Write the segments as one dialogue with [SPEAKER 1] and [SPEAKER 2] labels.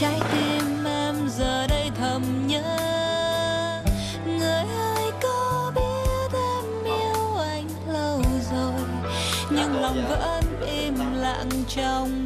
[SPEAKER 1] trái tim em giờ đây thầm nhớ. Người ơi, có biết em yêu anh lâu rồi, nhưng lòng vẫn im lặng trong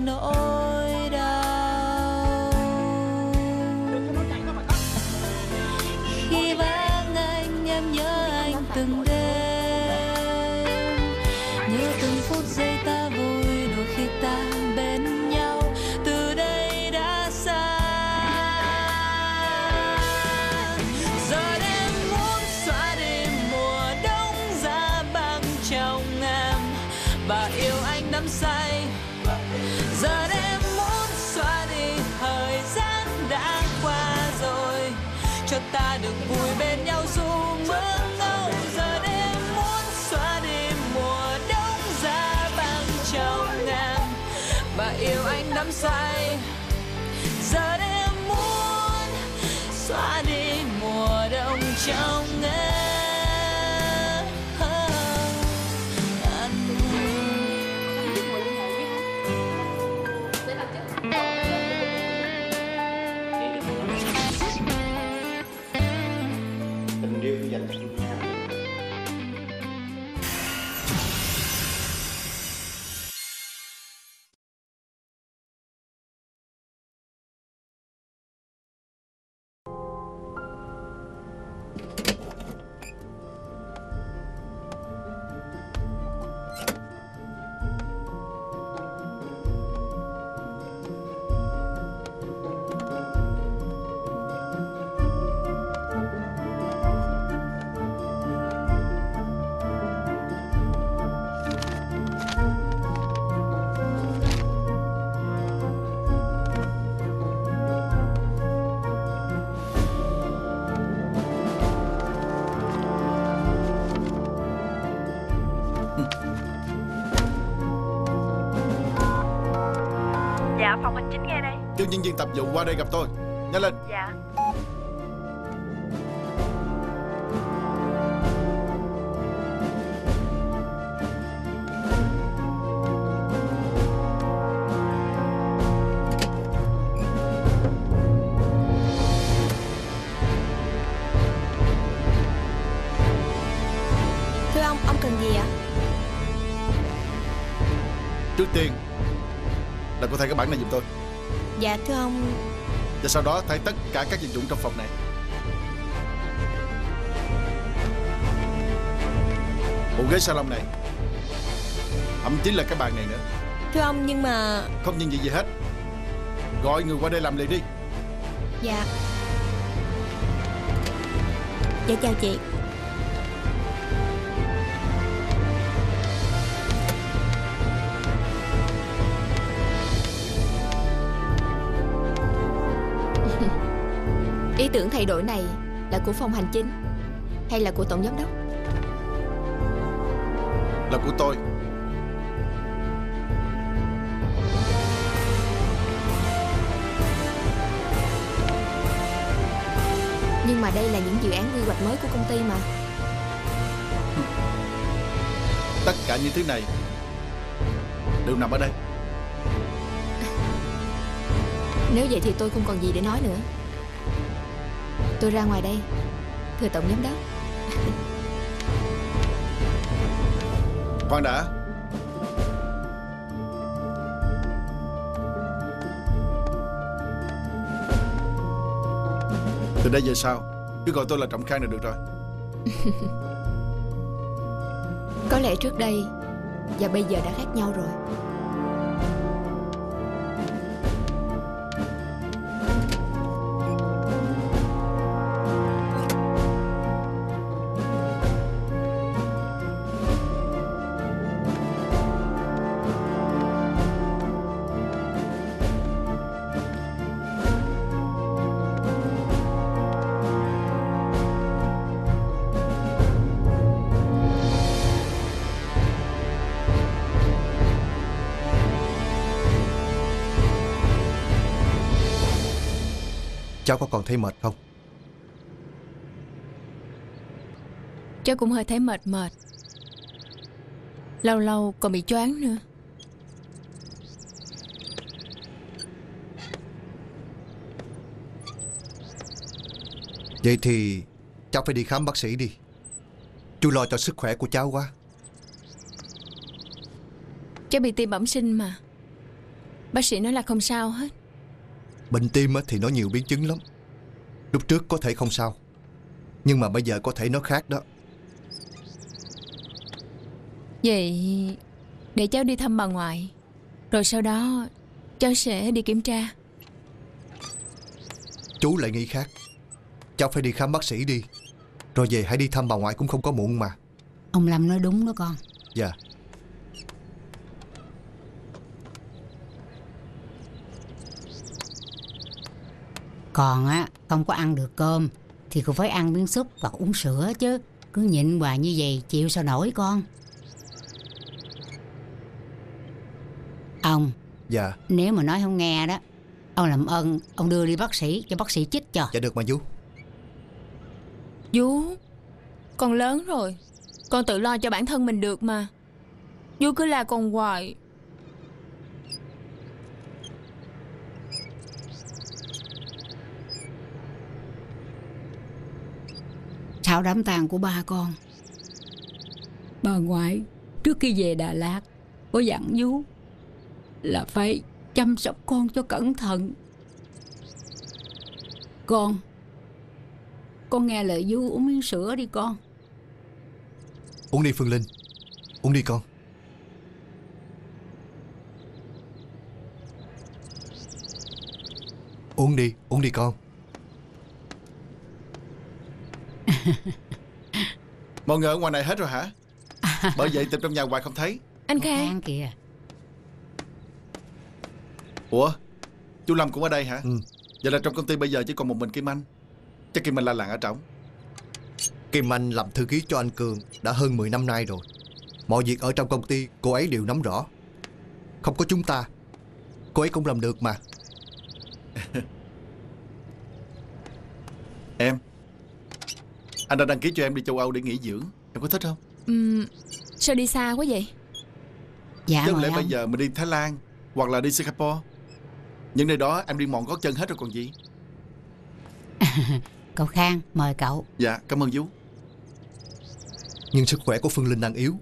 [SPEAKER 1] trong em
[SPEAKER 2] tình yêu dành cho nhau
[SPEAKER 3] Kêu nhân viên tập vụ qua đây gặp tôi. Nhanh lên.
[SPEAKER 4] Dạ.
[SPEAKER 5] Dạ thưa ông.
[SPEAKER 3] Và sau đó thay tất cả các vật dụng trong phòng này. Bộ ghế salon này. Thậm chí là cái bàn này nữa.
[SPEAKER 5] Thưa ông nhưng mà
[SPEAKER 3] Không nhân gì gì hết. Gọi người qua đây làm liền đi.
[SPEAKER 5] Dạ. Dạ chào chị Ý tưởng thay đổi này là của phòng hành chính Hay là của tổng giám đốc?
[SPEAKER 3] Là của tôi.
[SPEAKER 5] Nhưng mà đây là những dự án quy hoạch mới của công ty mà.
[SPEAKER 3] Tất cả những thứ này Đều nằm ở đây.
[SPEAKER 5] Nếu vậy thì tôi không còn gì để nói nữa Tôi ra ngoài đây. Thưa tổng giám đốc.
[SPEAKER 3] Khoan đã. Từ đây về sau Cứ gọi tôi là Trọng Khang là được rồi.
[SPEAKER 5] Có lẽ trước đây Và bây giờ đã khác nhau rồi
[SPEAKER 6] Cháu có còn thấy mệt không?
[SPEAKER 5] Cháu cũng hơi thấy mệt mệt. Lâu lâu còn bị choáng nữa.
[SPEAKER 6] Vậy thì cháu phải đi khám bác sĩ đi. Chú lo cho sức khỏe của cháu quá.
[SPEAKER 5] Cháu bị tim bẩm sinh mà. Bác sĩ nói là không sao hết
[SPEAKER 6] Bệnh tim á thì nó nhiều biến chứng lắm. Lúc trước có thể không sao Nhưng mà bây giờ có thể nó khác đó.
[SPEAKER 5] Vậy để cháu đi thăm bà ngoại Rồi sau đó cháu sẽ đi kiểm tra.
[SPEAKER 6] Chú lại nghĩ khác. Cháu phải đi khám bác sĩ đi. Rồi về hãy đi thăm bà ngoại cũng không có muộn mà.
[SPEAKER 2] Ông Lâm nói đúng đó con.
[SPEAKER 6] Dạ
[SPEAKER 2] Còn á không có ăn được cơm Thì cũng phải ăn miếng súp và uống sữa chứ. Cứ nhịn hoài như vậy chịu sao nổi con? Ông
[SPEAKER 6] Dạ.
[SPEAKER 2] nếu mà nói không nghe đó Ông làm ơn ông đưa đi bác sĩ cho bác sĩ chích cho.
[SPEAKER 6] Dạ được mà chú
[SPEAKER 5] Vú Con lớn rồi. Con tự lo cho bản thân mình được mà. Vú cứ la con hoài
[SPEAKER 2] Sau đám tang của ba con. Bà ngoại trước khi về Đà Lạt Có dặn vú Là phải chăm sóc con cho cẩn thận. Con Con nghe lời vú uống miếng sữa đi con.
[SPEAKER 6] Uống đi Phương Linh Uống đi con. Uống đi, uống đi con
[SPEAKER 3] Mọi người ở ngoài này hết rồi hả? Bởi vậy tìm trong nhà hoài không thấy.
[SPEAKER 5] Anh Khang.
[SPEAKER 2] Khang kìa.
[SPEAKER 3] Ủa? Chú Lâm cũng ở đây hả?
[SPEAKER 6] Ừ.
[SPEAKER 3] Vậy là trong công ty bây giờ chỉ còn một mình Kim Anh. Chắc Kim Anh la làng ở trỏng.
[SPEAKER 6] Kim Anh làm thư ký cho anh Cường Đã hơn 10 năm nay rồi. Mọi việc ở trong công ty cô ấy đều nắm rõ. Không có chúng ta Cô ấy cũng làm được mà.
[SPEAKER 3] Em Anh đã đăng ký cho em đi châu Âu để nghỉ dưỡng. Em có thích không?
[SPEAKER 5] Ừm, Sao đi xa quá vậy?
[SPEAKER 2] Dạ
[SPEAKER 3] Chứ lẽ
[SPEAKER 2] ông
[SPEAKER 3] bây giờ mình đi Thái Lan Hoặc là đi Singapore. Những nơi đó em đi mòn gót chân hết rồi còn gì.
[SPEAKER 2] Cậu Khang mời cậu.
[SPEAKER 3] Dạ cảm ơn chú
[SPEAKER 6] Nhưng sức khỏe của Phương Linh đang yếu.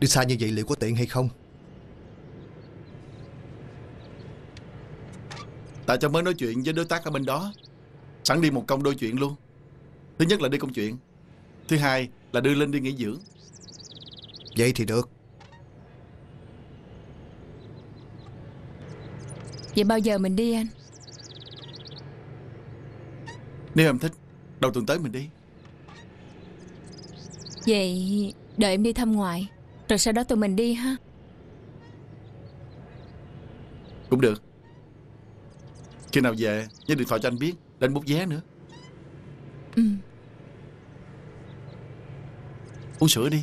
[SPEAKER 6] Đi xa như vậy liệu có tiện hay không?
[SPEAKER 3] Tại cho mới nói chuyện với đối tác ở bên đó. Sẵn đi một công đôi chuyện luôn Thứ nhất là đi công chuyện. Thứ hai là đưa Linh đi nghỉ dưỡng.
[SPEAKER 6] Vậy thì được.
[SPEAKER 5] Vậy bao giờ mình đi anh?
[SPEAKER 3] Nếu em thích Đầu tuần tới mình đi.
[SPEAKER 5] Vậy đợi em đi thăm ngoại Rồi sau đó tụi mình đi ha.
[SPEAKER 3] Cũng được. Khi nào về Nhớ điện thoại cho anh biết Lên bút vé nữa.
[SPEAKER 5] Ừ.
[SPEAKER 3] Uống sữa đi.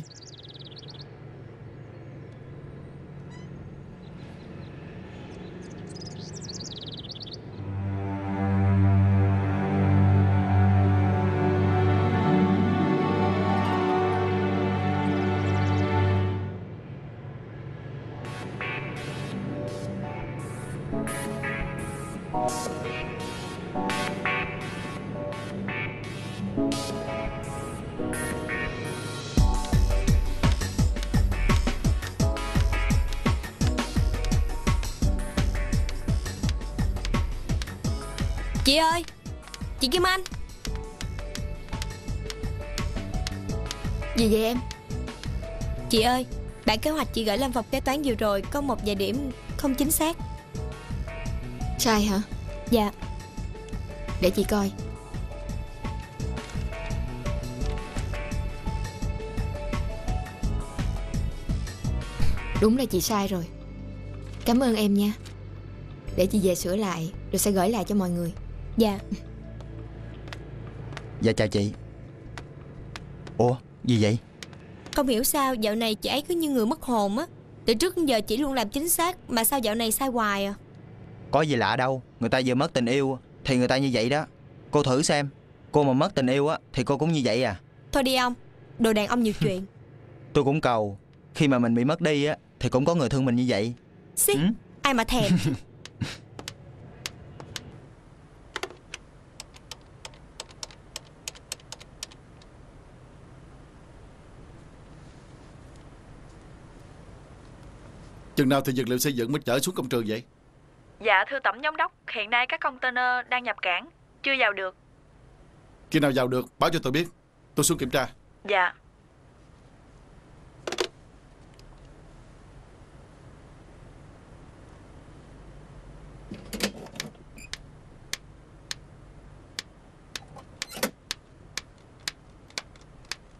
[SPEAKER 4] Chị ơi Bản kế hoạch chị gửi lên phòng kế toán vừa rồi Có một vài điểm không chính xác.
[SPEAKER 5] Sai hả?
[SPEAKER 4] Dạ.
[SPEAKER 5] Để chị coi. Đúng là chị sai rồi. Cảm ơn em nha. Để chị về sửa lại Rồi sẽ gửi lại cho mọi người.
[SPEAKER 4] Dạ.
[SPEAKER 7] Dạ chào chị. Ủa gì vậy
[SPEAKER 4] Không hiểu sao dạo này chị ấy cứ như người mất hồn á. Từ trước đến giờ chị luôn làm chính xác Mà sao dạo này sai hoài à?
[SPEAKER 7] Có gì lạ đâu Người ta vừa mất tình yêu Thì người ta như vậy đó. Cô thử xem Cô mà mất tình yêu á Thì cô cũng như vậy à?
[SPEAKER 4] Thôi đi ông Đồ đàn ông nhiều chuyện.
[SPEAKER 7] Tôi cũng cầu Khi mà mình bị mất đi á Thì cũng có người thương mình như vậy.
[SPEAKER 4] Xí
[SPEAKER 7] Ừ?
[SPEAKER 4] Ai mà thèm
[SPEAKER 3] Chừng nào thì vật liệu xây dựng mới chở xuống công trường vậy?
[SPEAKER 8] Dạ thưa tổng giám đốc, hiện nay các container đang nhập cảng, chưa vào được.
[SPEAKER 3] Khi nào vào được báo cho tôi biết Tôi xuống kiểm tra
[SPEAKER 8] Dạ.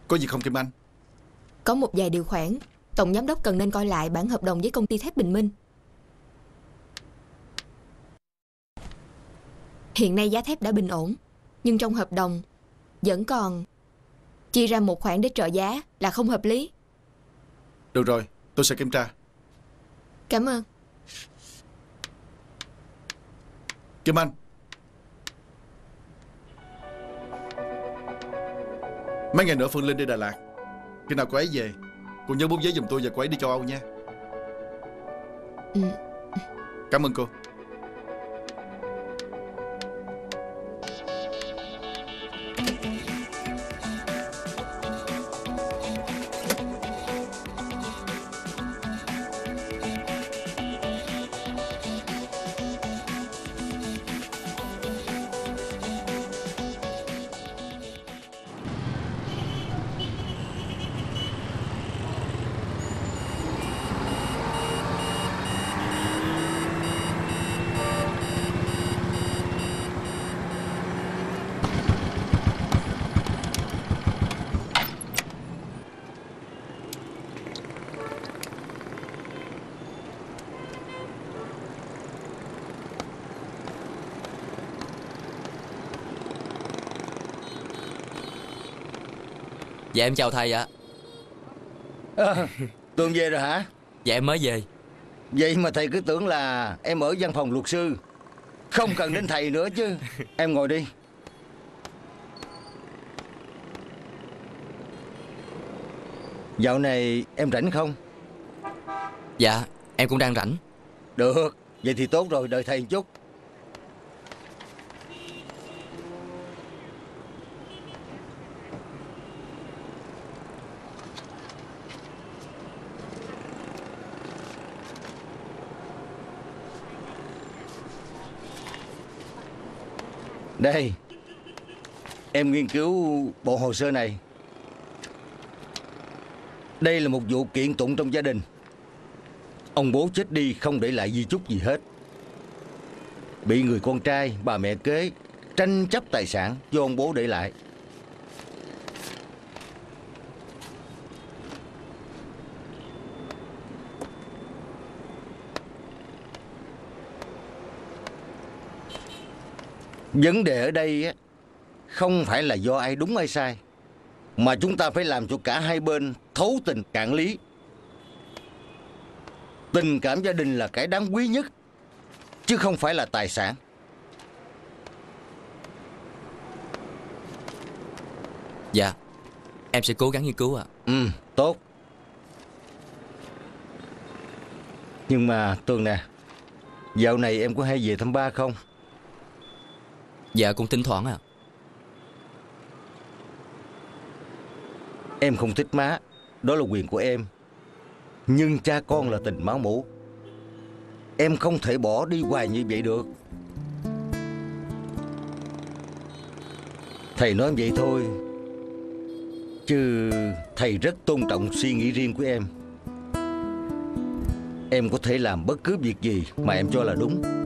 [SPEAKER 3] Có gì không Kim Anh
[SPEAKER 9] Có một vài điều khoản Tổng giám đốc cần nên coi lại bản hợp đồng với công ty thép Bình Minh. Hiện nay giá thép đã bình ổn Nhưng trong hợp đồng Vẫn còn Chia ra một khoản để trợ giá là không hợp lý.
[SPEAKER 3] Được rồi tôi sẽ kiểm tra.
[SPEAKER 9] Cảm ơn.
[SPEAKER 3] Kim Anh. Mấy ngày nữa Phương Linh đi Đà Lạt. Khi nào cô ấy về Cô nhớ bút giấy giùm tôi và cô ấy đi châu Âu nha
[SPEAKER 9] ừ.
[SPEAKER 3] Cảm ơn cô
[SPEAKER 10] Dạ em chào thầy ạ.
[SPEAKER 11] À, Tường về rồi hả?
[SPEAKER 10] Dạ em mới về.
[SPEAKER 11] Vậy mà thầy cứ tưởng là em ở văn phòng luật sư. Không cần đến thầy nữa chứ. Em ngồi đi. Dạo này em rảnh không?
[SPEAKER 10] Dạ em cũng đang rảnh.
[SPEAKER 11] Được. Vậy thì tốt rồi đợi thầy một chút Đây. Em nghiên cứu bộ hồ sơ này. Đây là một vụ kiện tụng trong gia đình. Ông bố chết đi không để lại di chúc gì hết. Bị người con trai, bà mẹ kế Tranh chấp tài sản do ông bố để lại. Vấn đề ở đây á, không phải là do ai đúng ai sai, mà chúng ta phải làm cho cả hai bên thấu tình cạn lý. Tình cảm gia đình là cái đáng quý nhất, chứ không phải là tài sản.
[SPEAKER 10] Dạ Em sẽ cố gắng nghiên cứu ạ
[SPEAKER 11] Ừ, tốt. Nhưng mà Tường nè, dạo này em có hay về thăm ba không?
[SPEAKER 10] Dạ cũng thỉnh thoảng à
[SPEAKER 11] Em không thích má, Đó là quyền của em. Nhưng cha con là tình máu mủ. Em không thể bỏ đi hoài như vậy được. Thầy nói vậy thôi, Chứ thầy rất tôn trọng suy nghĩ riêng của em. Em có thể làm bất cứ việc gì mà em cho là đúng.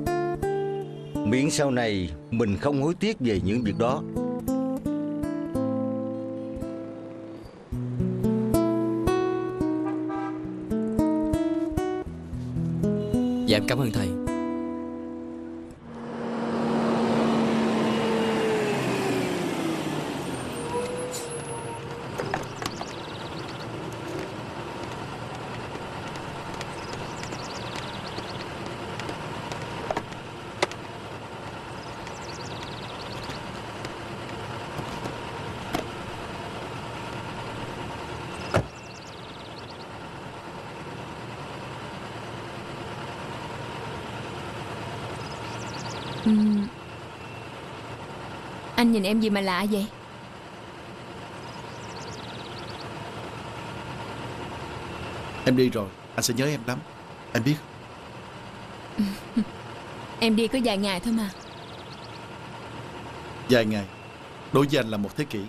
[SPEAKER 11] Miễn sau này, mình không hối tiếc về những việc đó.
[SPEAKER 10] Dạ em cảm ơn thầy
[SPEAKER 9] ừ. Anh nhìn em gì mà lạ vậy?
[SPEAKER 3] Em đi rồi Anh sẽ nhớ em lắm. Anh biết.
[SPEAKER 5] Em đi có vài ngày thôi mà.
[SPEAKER 3] Vài ngày? Đối với anh là một thế kỷ.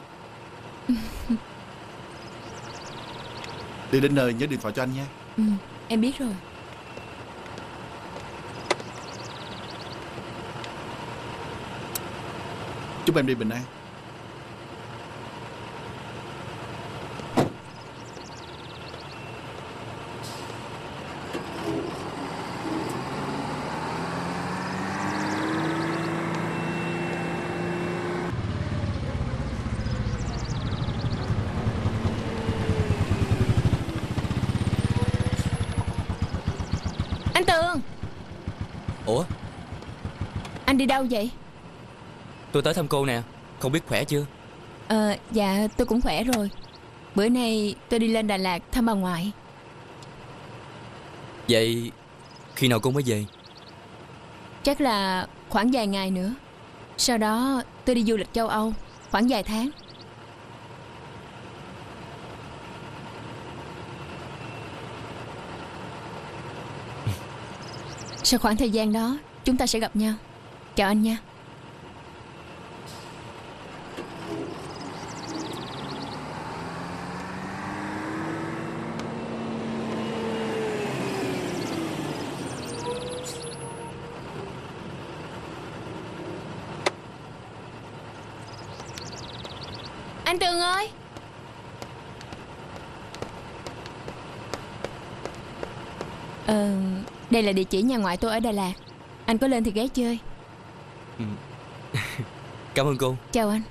[SPEAKER 3] Đi đến nơi nhớ điện thoại cho anh nha
[SPEAKER 5] ừ, Em biết rồi
[SPEAKER 3] Chúc em đi bình an.
[SPEAKER 5] Anh Tường.
[SPEAKER 10] Ủa?
[SPEAKER 5] Anh đi đâu vậy
[SPEAKER 10] tôi tới thăm cô nè. Không biết khỏe chưa?
[SPEAKER 5] Ờ dạ tôi cũng khỏe rồi. Bữa nay tôi đi lên Đà Lạt thăm bà ngoại.
[SPEAKER 10] Vậy khi nào cô mới về?
[SPEAKER 5] Chắc là khoảng vài ngày nữa. Sau đó tôi đi du lịch châu Âu Khoảng vài tháng. Sau khoảng thời gian đó Chúng ta sẽ gặp nhau. Chào anh nha Anh Tường ơi! Ờ, đây là địa chỉ nhà ngoại tôi ở Đà Lạt. Anh có lên thì ghé chơi.
[SPEAKER 10] Cảm ơn cô.
[SPEAKER 5] Chào anh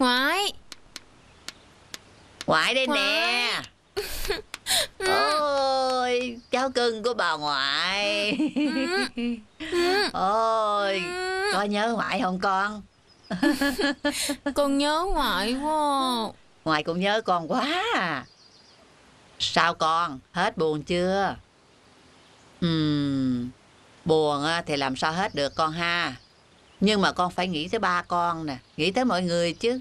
[SPEAKER 5] Ngoại Ngoại
[SPEAKER 12] đây
[SPEAKER 5] Ngoại.
[SPEAKER 12] nè Ôi Cháu cưng của bà ngoại. Ôi Có nhớ ngoại không con?
[SPEAKER 5] Con nhớ ngoại quá.
[SPEAKER 12] Ngoại cũng nhớ con quá à. Sao con? Hết buồn chưa? Ừm Buồn á, thì làm sao hết được con ha. Nhưng mà con phải nghĩ tới ba con nè Nghĩ tới mọi người chứ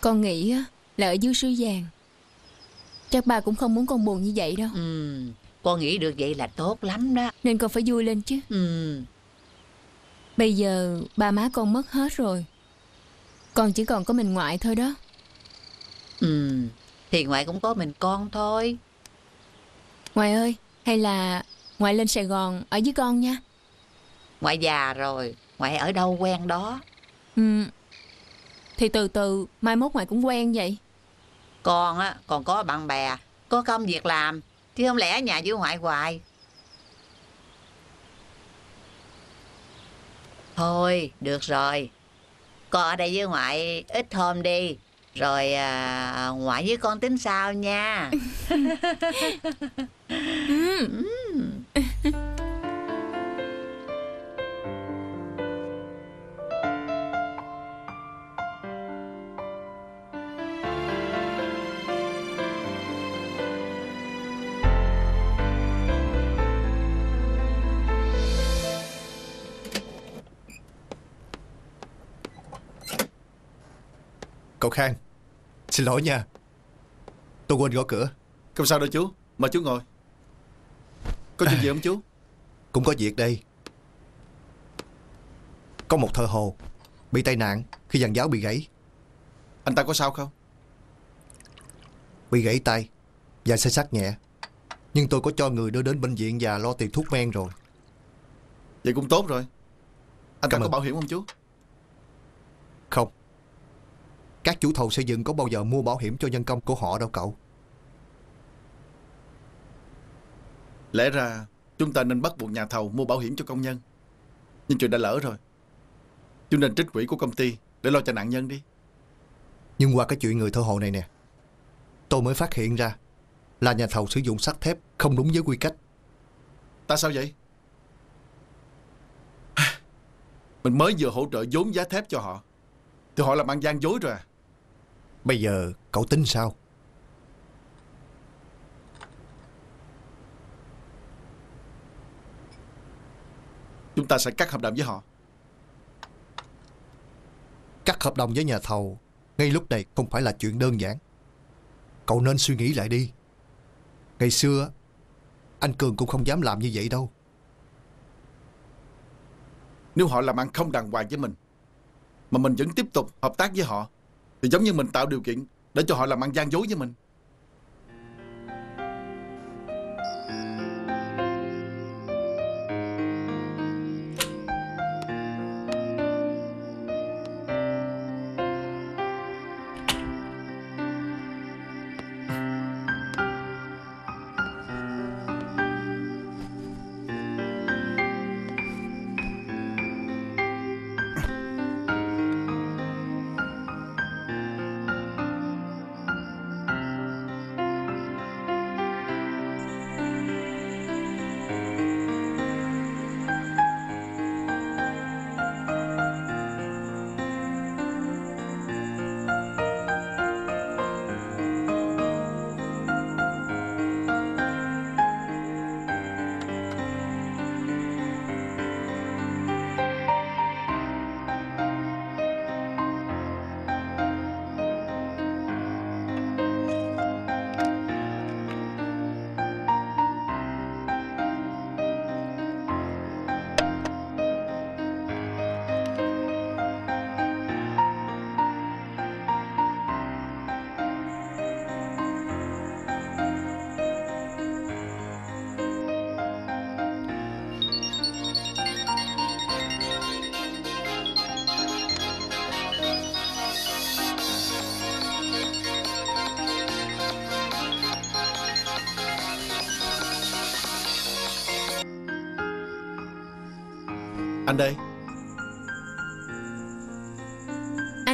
[SPEAKER 5] Con nghĩ là ở dưới suối vàng. Chắc ba cũng không muốn con buồn như vậy đâu.
[SPEAKER 12] Ừm Con nghĩ được vậy là tốt lắm đó.
[SPEAKER 5] Nên con phải vui lên chứ.
[SPEAKER 12] Ừm.
[SPEAKER 5] Bây giờ ba má con mất hết rồi. Con chỉ còn có mình ngoại thôi đó.
[SPEAKER 12] Ừ, thì ngoại cũng có mình con thôi.
[SPEAKER 5] Ngoại ơi Hay là ngoại lên Sài Gòn ở với con nha.
[SPEAKER 12] Ngoại già rồi, ngoại ở đâu quen đó.
[SPEAKER 5] ừ. Thì từ từ Mai mốt ngoại cũng quen vậy
[SPEAKER 12] Con á, còn có bạn bè, có công việc làm, chứ không lẽ nhà với ngoại hoài. Thôi, được rồi. Con ở đây với ngoại ít hôm đi. Rồi à, ngoại với con tính sao nha.
[SPEAKER 6] Cậu Khang Xin lỗi nha. Tôi quên gõ cửa.
[SPEAKER 3] Không sao đâu chú Mời chú ngồi. Có chuyện gì không chú?
[SPEAKER 6] Cũng có việc đây. Có một thợ hồ Bị tai nạn khi dàn giáo bị gãy.
[SPEAKER 3] Anh ta có sao không?
[SPEAKER 6] Bị gãy tay Và xây sát nhẹ. Nhưng tôi có cho người đưa đến bệnh viện Và lo tiền thuốc men rồi.
[SPEAKER 3] Vậy cũng tốt rồi. Anh ta
[SPEAKER 6] Cảm
[SPEAKER 3] có
[SPEAKER 6] ơn.
[SPEAKER 3] bảo hiểm không chú?
[SPEAKER 6] Không Các chủ thầu xây dựng có bao giờ mua bảo hiểm cho nhân công của họ đâu cậu?
[SPEAKER 3] Lẽ ra chúng ta nên bắt buộc nhà thầu mua bảo hiểm cho công nhân. Nhưng chuyện đã lỡ rồi. Chúng nên trích quỹ của công ty Để lo cho nạn nhân đi.
[SPEAKER 6] Nhưng qua cái chuyện người thợ hồ này nè Tôi mới phát hiện ra Là nhà thầu sử dụng sắt thép không đúng với quy cách.
[SPEAKER 3] Ta sao vậy? Mình mới vừa hỗ trợ vốn giá thép cho họ Thì họ làm ăn gian dối rồi à
[SPEAKER 6] Bây giờ cậu tính sao?
[SPEAKER 3] Chúng ta sẽ cắt hợp đồng với họ.
[SPEAKER 6] Cắt hợp đồng với nhà thầu Ngay lúc này không phải là chuyện đơn giản. Cậu nên suy nghĩ lại đi. Ngày xưa Anh Cường cũng không dám làm như vậy đâu.
[SPEAKER 3] Nếu họ làm ăn không đàng hoàng với mình Mà mình vẫn tiếp tục hợp tác với họ thì giống như mình tạo điều kiện Để cho họ làm ăn gian dối với mình.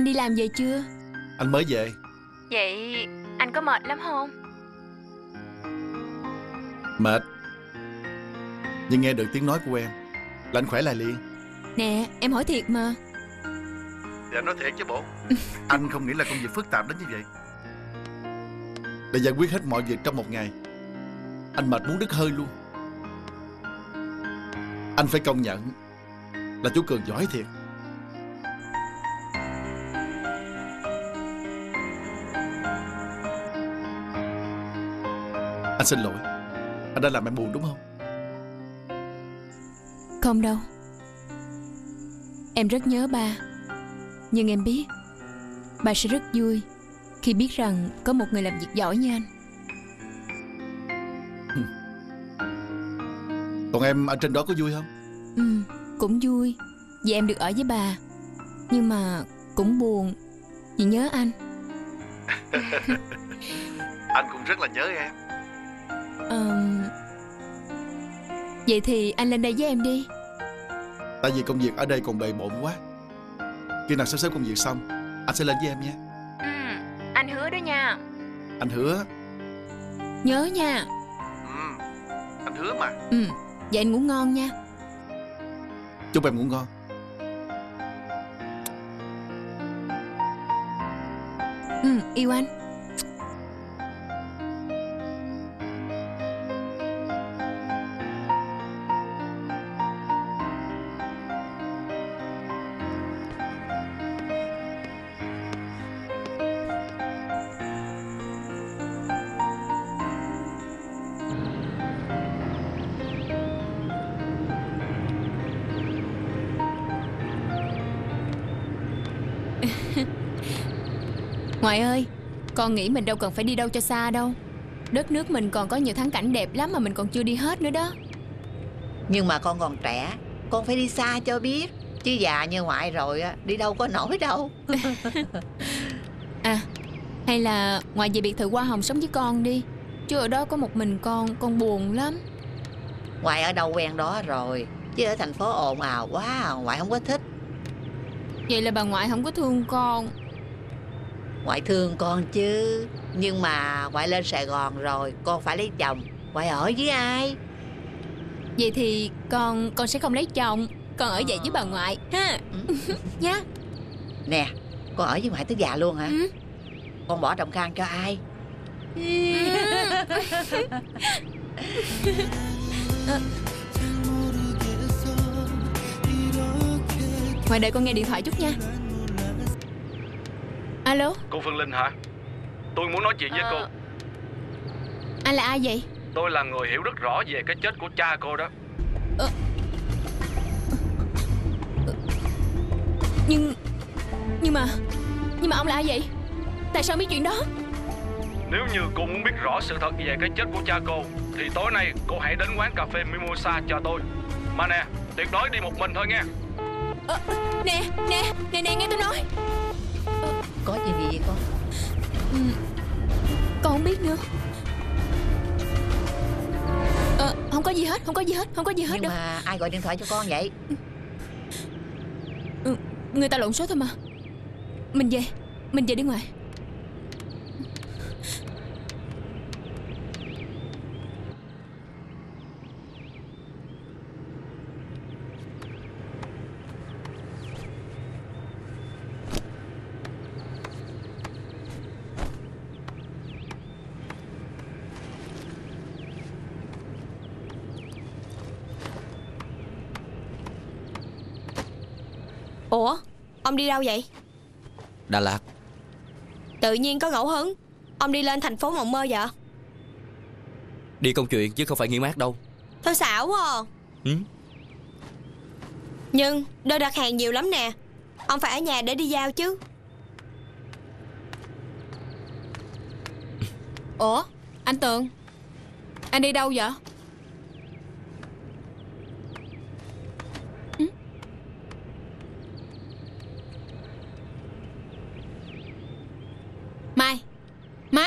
[SPEAKER 3] Anh
[SPEAKER 5] đi làm về chưa?
[SPEAKER 3] Anh mới về.
[SPEAKER 5] Vậy anh có mệt lắm không?
[SPEAKER 3] Mệt. Nhưng nghe được tiếng nói của em Là anh khỏe lại liền.
[SPEAKER 5] Nè em hỏi thiệt mà.
[SPEAKER 3] Dạ nói thiệt chứ bộ. Anh không nghĩ là công việc phức tạp đến như vậy. Để giải quyết hết mọi việc trong một ngày Anh mệt muốn đứt hơi luôn. Anh phải công nhận Là chú Cường giỏi thiệt Anh xin lỗi. Anh đã làm em buồn đúng không?
[SPEAKER 5] Không đâu. Em rất nhớ ba. Nhưng em biết Ba sẽ rất vui Khi biết rằng có một người làm việc giỏi như anh.
[SPEAKER 3] Còn em ở trên đó có vui không?
[SPEAKER 5] Ừ cũng vui. Vì em được ở với bà. Nhưng mà cũng buồn Vì nhớ anh.
[SPEAKER 3] Anh cũng rất là nhớ em
[SPEAKER 5] Ờm, Vậy thì anh lên đây với em đi.
[SPEAKER 3] Tại vì công việc ở đây còn bề bộn quá. Khi nào sắp xếp công việc xong Anh sẽ lên với em nha
[SPEAKER 5] Ừ Anh hứa đó nha.
[SPEAKER 3] Anh hứa.
[SPEAKER 5] Nhớ nha.
[SPEAKER 3] Ừ, Anh hứa mà.
[SPEAKER 5] Ừ Vậy anh ngủ ngon nha.
[SPEAKER 3] Chúc em ngủ ngon.
[SPEAKER 5] Ừ yêu anh Ngoại ơi Con nghĩ mình đâu cần phải đi đâu cho xa đâu. Đất nước mình còn có nhiều thắng cảnh đẹp lắm Mà mình còn chưa đi hết nữa đó.
[SPEAKER 12] Nhưng mà con còn trẻ Con phải đi xa cho biết. Chứ già như ngoại rồi á Đi đâu có nổi đâu.
[SPEAKER 5] À Hay là ngoại về biệt thự Hoa Hồng sống với con đi. Chứ ở đó có một mình con Con buồn lắm.
[SPEAKER 12] Ngoại ở đâu quen đó rồi Chứ ở thành phố ồn ào quá Ngoại không có thích.
[SPEAKER 5] Vậy là bà ngoại không có thương con
[SPEAKER 12] Ngoại thương con chứ. Nhưng mà ngoại lên Sài Gòn rồi Con phải lấy chồng. Ngoại ở với ai?
[SPEAKER 5] Vậy thì con con sẽ không lấy chồng. Con ở vậy với bà ngoại ha. Nha
[SPEAKER 12] Nè Con ở với ngoại tới già luôn hả?
[SPEAKER 5] Ừ.
[SPEAKER 12] Con bỏ trọng khang cho ai?
[SPEAKER 5] Ngoại đợi con nghe điện thoại chút nha Alo
[SPEAKER 13] Cô Phương Linh hả? Tôi muốn nói chuyện với cô.
[SPEAKER 5] Anh là ai vậy
[SPEAKER 13] Tôi là người hiểu rất rõ về cái chết của cha cô đó.
[SPEAKER 5] Nhưng Nhưng mà Nhưng mà ông là ai vậy Tại sao biết chuyện đó
[SPEAKER 13] Nếu như cô muốn biết rõ sự thật về cái chết của cha cô, thì tối nay cô hãy đến quán cà phê Mimosa cho tôi. Mà nè, tuyệt đối đi một mình thôi nghe.
[SPEAKER 5] Ờ, Nè nè Nè nè nghe tôi nói
[SPEAKER 12] Có chuyện gì vậy con?
[SPEAKER 5] Ừ, Con không biết nữa. Ờ, không có gì hết, không có gì hết, không có gì hết
[SPEAKER 12] Nhưng
[SPEAKER 5] đâu.
[SPEAKER 12] mà ai gọi điện thoại cho con vậy?
[SPEAKER 5] Ừ, Người ta lộn số thôi mà. Mình về, mình về đi ngoài
[SPEAKER 14] Ủa Ông đi đâu vậy?
[SPEAKER 10] Đà Lạt.
[SPEAKER 14] Tự nhiên có ngẫu hứng. Ông đi lên thành phố mộng mơ vậy?
[SPEAKER 10] Đi công chuyện chứ không phải nghỉ mát đâu.
[SPEAKER 14] Thôi xảo quá à.
[SPEAKER 10] ừ?
[SPEAKER 14] Nhưng đơn đặt hàng nhiều lắm nè. Ông phải ở nhà để đi giao chứ.
[SPEAKER 5] Ủa, anh Tường Anh đi đâu vậy Ừ? Mai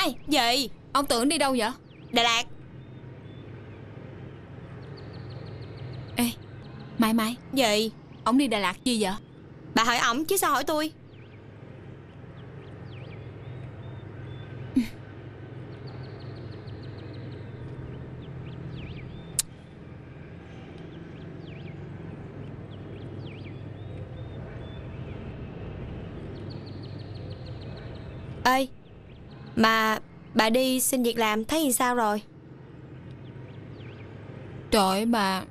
[SPEAKER 5] Mai
[SPEAKER 14] Gì?
[SPEAKER 5] Ông tưởng đi đâu vậy?
[SPEAKER 14] Đà Lạt.
[SPEAKER 5] Ê Mai Mai.
[SPEAKER 14] Gì?
[SPEAKER 5] Ông đi Đà Lạt chi vậy?
[SPEAKER 14] Bà hỏi ổng chứ sao hỏi tôi? Ê Mà bà đi xin việc làm thấy thì sao rồi?
[SPEAKER 5] Trời ơi bà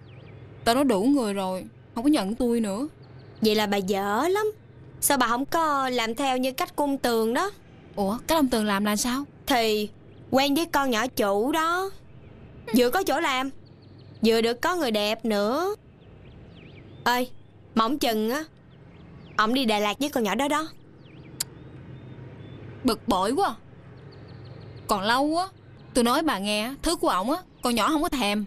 [SPEAKER 5] Tao nói đủ người rồi Không có nhận tôi nữa.
[SPEAKER 14] Vậy là bà dở lắm. Sao bà không có làm theo như cách cung tường đó?
[SPEAKER 5] Ủa cách ông Tường làm là sao?
[SPEAKER 14] Thì quen với con nhỏ chủ đó. Vừa có chỗ làm Vừa được có người đẹp nữa. Ơi Mỏng chừng á Ổng đi Đà Lạt với con nhỏ đó đó.
[SPEAKER 5] Bực bội quá Còn lâu á Tôi nói bà nghe Thứ của ổng á Con nhỏ không có thèm.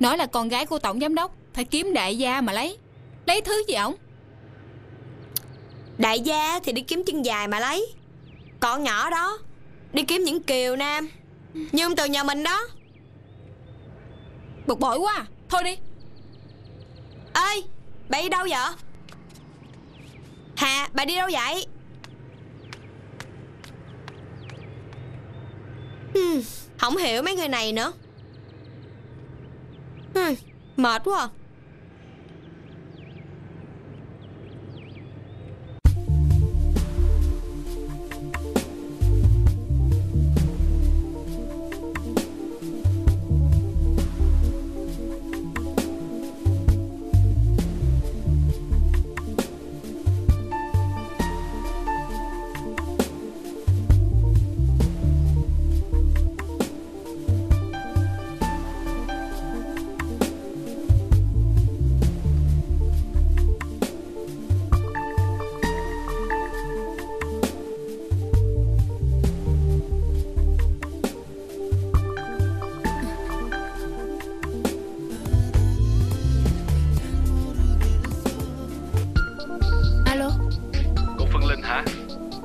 [SPEAKER 5] Nói là con gái của tổng giám đốc Phải kiếm đại gia mà lấy. Lấy thứ gì ổng?
[SPEAKER 14] Đại gia thì đi kiếm chân dài mà lấy. Con nhỏ đó Đi kiếm những kiều nam. Như ông từ nhà mình đó.
[SPEAKER 5] Bực bội quá à. Thôi đi.
[SPEAKER 14] Ê Bà đi đâu vậy? Hà bà đi đâu vậy Không hiểu mấy người này nữa Mệt quá à.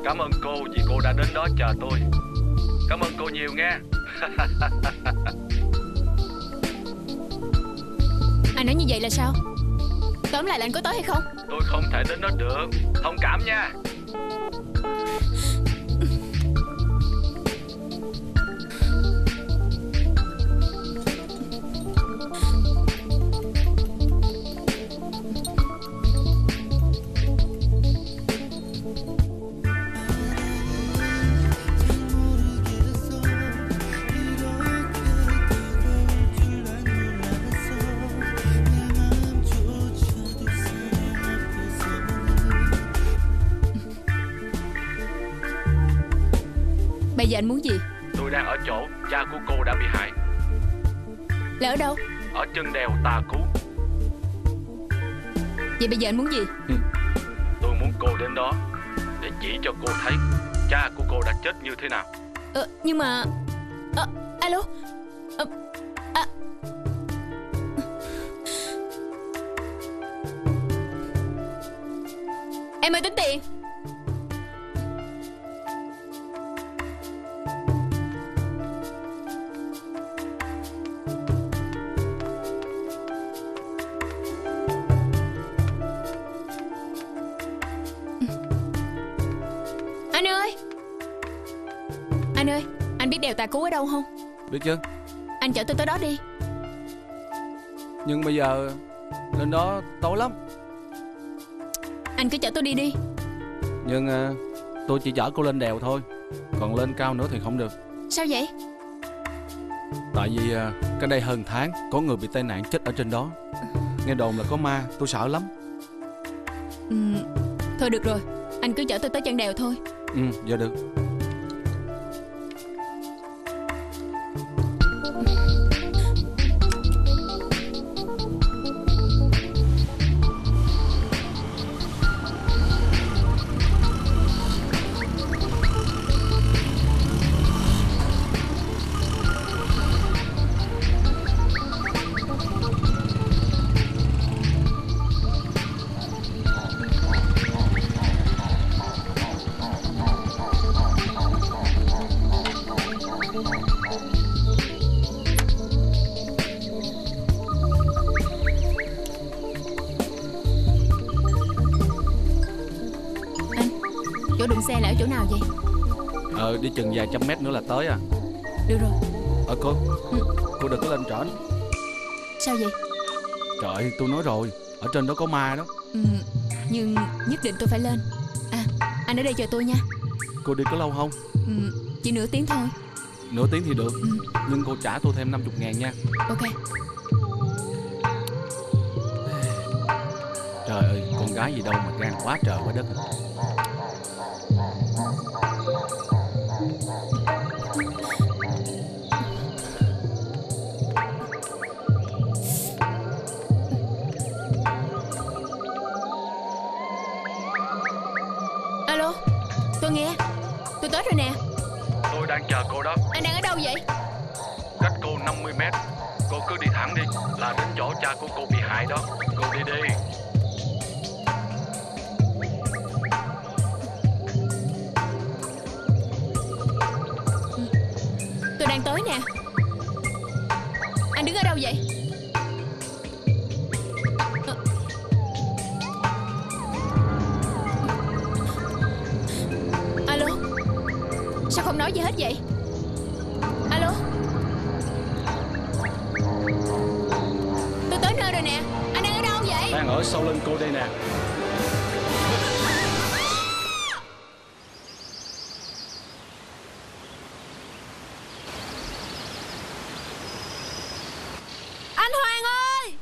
[SPEAKER 13] Cảm ơn cô vì cô đã đến đó chờ tôi. Cảm ơn cô nhiều nghe
[SPEAKER 5] Anh nói như vậy là sao? Tóm lại là anh có tới hay không?
[SPEAKER 13] Tôi không thể đến đó được. Thông cảm nha
[SPEAKER 5] anh muốn gì?
[SPEAKER 13] Tôi đang ở chỗ cha của cô đã bị hại.
[SPEAKER 5] Là ở đâu?
[SPEAKER 13] Ở chân đèo Tà Cú.
[SPEAKER 5] Vậy bây giờ anh muốn gì?
[SPEAKER 13] Tôi muốn cô đến đó Để chỉ cho cô thấy Cha của cô đã chết như thế nào.
[SPEAKER 5] Ờ, Nhưng mà ờ, Alo? Ờ, à. Em ơi tính tiền biết đèo tà cú ở đâu không?
[SPEAKER 15] Biết chứ.
[SPEAKER 5] Anh chở tôi tới đó đi.
[SPEAKER 15] Nhưng bây giờ Lên đó tối lắm.
[SPEAKER 5] Anh cứ chở tôi đi đi.
[SPEAKER 15] Nhưng à, tôi chỉ chở cô lên đèo thôi. Còn lên cao nữa thì không được.
[SPEAKER 5] Sao vậy?
[SPEAKER 15] Tại vì à, cái đây hơn tháng Có người bị tai nạn chết ở trên đó. Nghe đồn là có ma Tôi sợ lắm.
[SPEAKER 5] Ừ, Thôi được rồi. Anh cứ chở tôi tới chân đèo thôi.
[SPEAKER 15] Ừ giờ được Ờ đi chừng vài trăm mét nữa là tới à.
[SPEAKER 5] Được rồi.
[SPEAKER 15] Ờ cô. Cô đừng có lên trển.
[SPEAKER 5] Sao vậy?
[SPEAKER 15] Trời tôi nói rồi. Ở trên đó có ma đó.
[SPEAKER 5] Ừ, Nhưng nhất định tôi phải lên. À anh ở đây chờ tôi nha.
[SPEAKER 15] Cô đi có lâu không?
[SPEAKER 5] Ừ, Chỉ nửa tiếng thôi.
[SPEAKER 15] Nửa tiếng thì được. Nhưng cô trả tôi thêm 50 ngàn nha.
[SPEAKER 5] Ok.
[SPEAKER 15] Trời ơi con gái gì đâu mà gan quá trời quá đất
[SPEAKER 13] Chờ cô đó.
[SPEAKER 5] Anh đang ở đâu vậy?
[SPEAKER 13] Cách cô 50 mét. Cô cứ đi thẳng đi Là đến chỗ cha của cô bị hại đó. Cô đi đi.
[SPEAKER 5] Tôi đang tới nè. Anh đứng ở đâu vậy? Ờ. Alo? Sao không nói gì hết vậy ở
[SPEAKER 15] sau lưng cô đây nè
[SPEAKER 5] Anh Hoàng ơi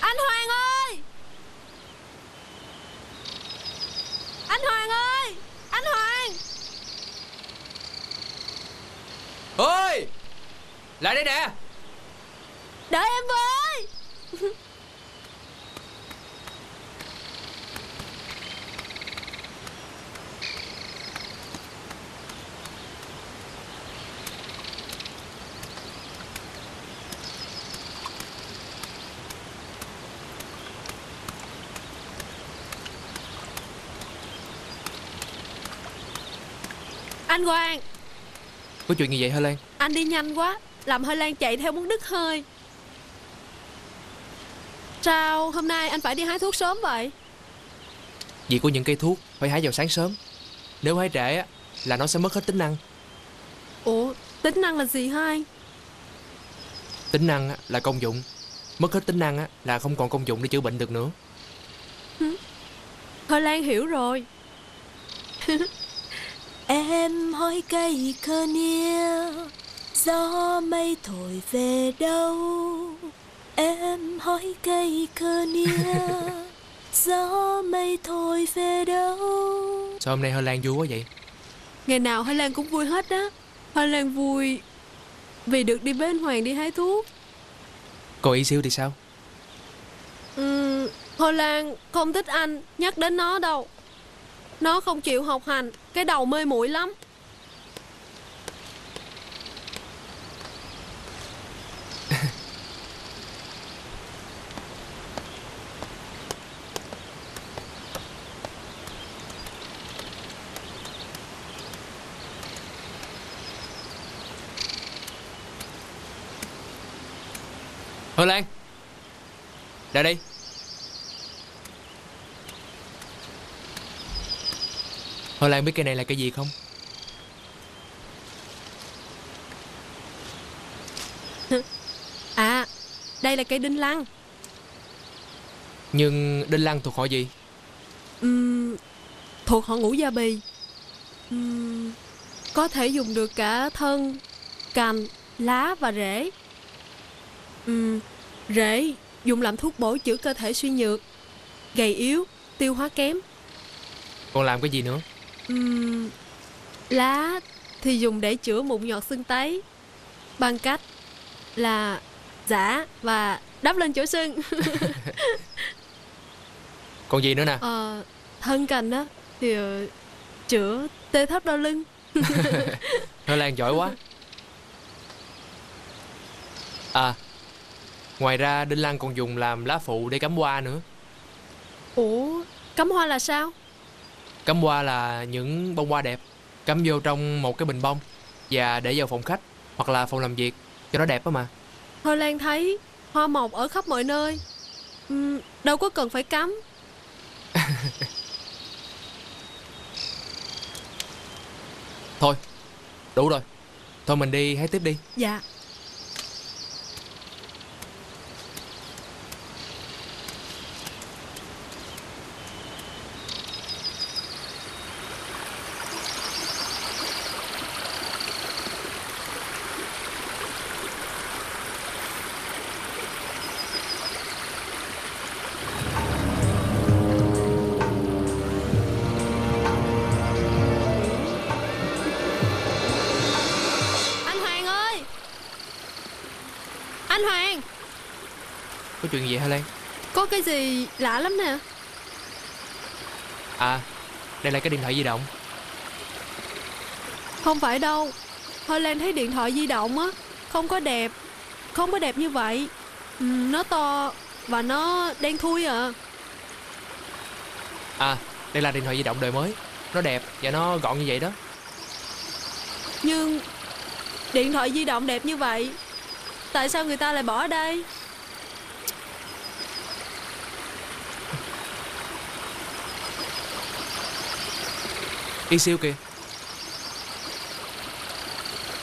[SPEAKER 5] Anh Hoàng ơi Anh Hoàng
[SPEAKER 16] Lại đây nè
[SPEAKER 4] Đợi em với anh Hoàng
[SPEAKER 16] Có chuyện gì vậy Hơ Lan?
[SPEAKER 4] Anh đi nhanh quá Làm hơi Lan chạy theo muốn đứt hơi. Sao hôm nay anh phải đi hái thuốc sớm vậy?
[SPEAKER 16] Vì có những cây thuốc phải hái vào sáng sớm. Nếu hái trễ á là nó sẽ mất hết tính năng.
[SPEAKER 4] Ủa tính năng là gì hai?
[SPEAKER 16] Tính năng á, là công dụng. Mất hết tính năng á, là không còn công dụng để chữa bệnh được nữa.
[SPEAKER 4] Hơi Lan hiểu rồi
[SPEAKER 17] Em hỏi cây cơ nia Gió mây thổi về đâu? Em hỏi cây cơ nia Gió mây thổi về đâu?
[SPEAKER 16] Sao hôm nay Hơ Lan vui quá vậy?
[SPEAKER 4] Ngày nào Hơi Lan cũng vui hết á. Hơi Lan vui Vì được đi bên Hoàng đi hái thuốc.
[SPEAKER 16] Còn Y Siêu thì sao?
[SPEAKER 4] Ừm, Hơi Lan không thích anh nhắc đến nó đâu. Nó không chịu học hành cái đầu mê muội lắm.
[SPEAKER 16] Hương Lan Ra đi. Hơ Lan biết cây này là cây gì không?
[SPEAKER 4] À Đây là cây đinh lăng.
[SPEAKER 16] Nhưng đinh lăng thuộc họ gì?
[SPEAKER 4] Ừm, Thuộc họ ngũ gia bì. Ừm, Có thể dùng được cả thân Cành Lá và rễ. Ừm, Rễ dùng làm thuốc bổ chữa cơ thể suy nhược Gầy yếu Tiêu hóa kém.
[SPEAKER 16] Còn làm cái gì nữa
[SPEAKER 4] Ừm, Lá thì dùng để chữa mụn nhọt xương tấy Bằng cách là giả và đắp lên chỗ sưng
[SPEAKER 16] Còn gì nữa nè?
[SPEAKER 4] Ờ, thân cành á thì ờ, chữa tê thấp đau lưng.
[SPEAKER 16] Hơ Lan giỏi quá. À Ngoài ra đinh lăng còn dùng làm lá phụ để cắm hoa nữa.
[SPEAKER 4] Ủa cắm hoa là sao
[SPEAKER 16] Cắm hoa là những bông hoa đẹp Cắm vô trong một cái bình bông Và để vào phòng khách Hoặc là phòng làm việc Cho nó đẹp á mà.
[SPEAKER 4] Thôi lan thấy hoa mọc ở khắp mọi nơi. Ừm, đâu có cần phải cắm.
[SPEAKER 16] Thôi Đủ rồi. Thôi mình đi hái tiếp đi.
[SPEAKER 4] Dạ lạ lắm nè.
[SPEAKER 16] À Đây là cái điện thoại di động.
[SPEAKER 4] Không phải đâu. Thôi lan thấy điện thoại di động á không có đẹp. Không có đẹp như vậy. Ừm, nó to và nó đen thui à.
[SPEAKER 16] À Đây là điện thoại di động đời mới. Nó đẹp và nó gọn như vậy đó.
[SPEAKER 4] Nhưng điện thoại di động đẹp như vậy Tại sao người ta lại bỏ ở đây
[SPEAKER 16] Y siêu kìa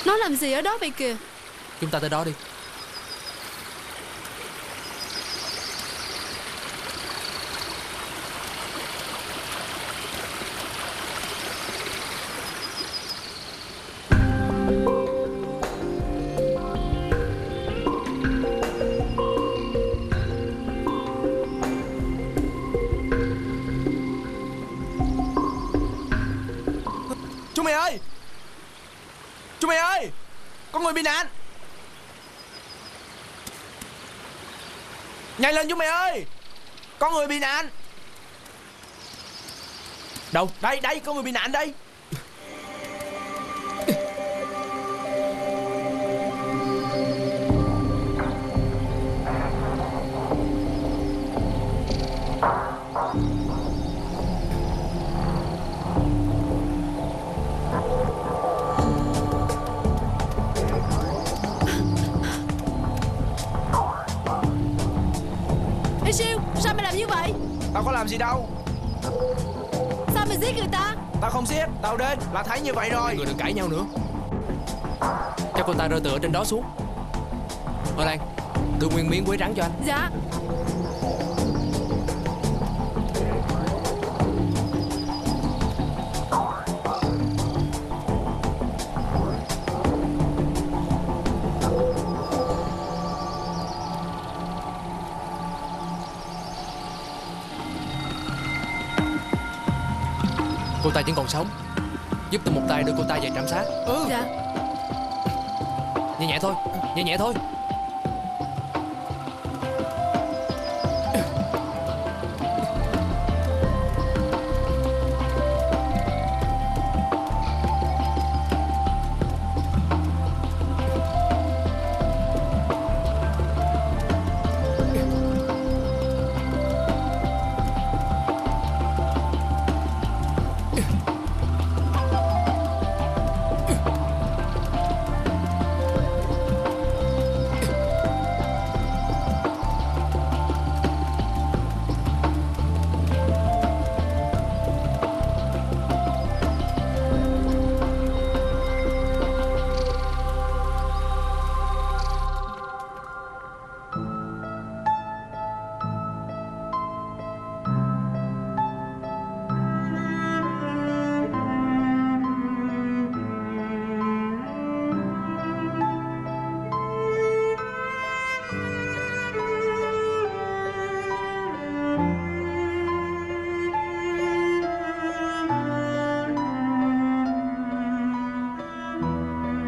[SPEAKER 4] Nó làm gì ở đó vậy kìa?
[SPEAKER 16] Chúng ta tới đó đi
[SPEAKER 18] nạn Nhanh lên chúng mày ơi. Có người bị nạn. Đâu, đây đây, có người bị nạn đây. Tao có làm gì đâu.
[SPEAKER 17] Sao mày giết người ta?
[SPEAKER 18] Tao không giết Tao đến là thấy như vậy rồi.
[SPEAKER 16] Mọi người đừng cãi nhau nữa. Cho cô ta rơi từ ở trên đó xuống. Ở Lan Đưa nguyên miếng quế trắng cho anh.
[SPEAKER 17] Dạ
[SPEAKER 16] ta vẫn còn sống Giúp tôi một tay đưa cô ta về trạm xá.
[SPEAKER 18] Ừ.
[SPEAKER 17] Dạ.
[SPEAKER 16] Nhẹ nhẹ thôi Nhẹ nhẹ thôi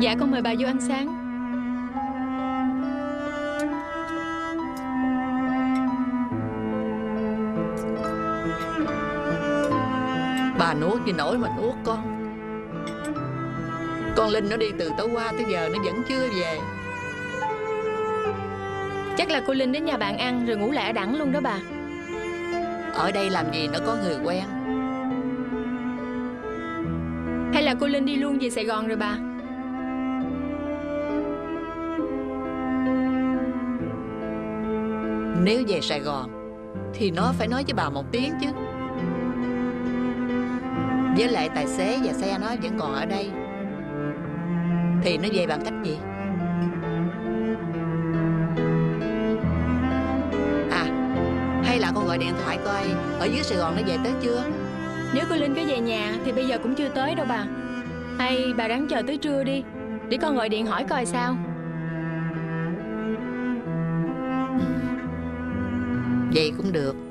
[SPEAKER 5] Dạ con mời bà vô ăn sáng.
[SPEAKER 12] Bà nuốt gì nổi mà nuốt con. Con Linh nó đi từ tối qua tới giờ nó vẫn chưa về.
[SPEAKER 5] Chắc là cô Linh đến nhà bạn ăn rồi ngủ lại ở đẳng luôn đó bà.
[SPEAKER 12] Ở đây làm gì nó có người quen.
[SPEAKER 5] Hay là cô Linh đi luôn về Sài Gòn rồi bà
[SPEAKER 12] Nếu về Sài Gòn, Thì nó phải nói với bà một tiếng chứ. Với lại tài xế và xe nó vẫn còn ở đây. Thì nó về bằng cách gì? À Hay là con gọi điện thoại coi, Ở dưới Sài Gòn nó về tới chưa?
[SPEAKER 5] Nếu cô Linh có về nhà thì bây giờ cũng chưa tới đâu bà. Hay bà ráng chờ tới trưa đi, Để con gọi điện hỏi coi sao.
[SPEAKER 12] Vậy cũng được.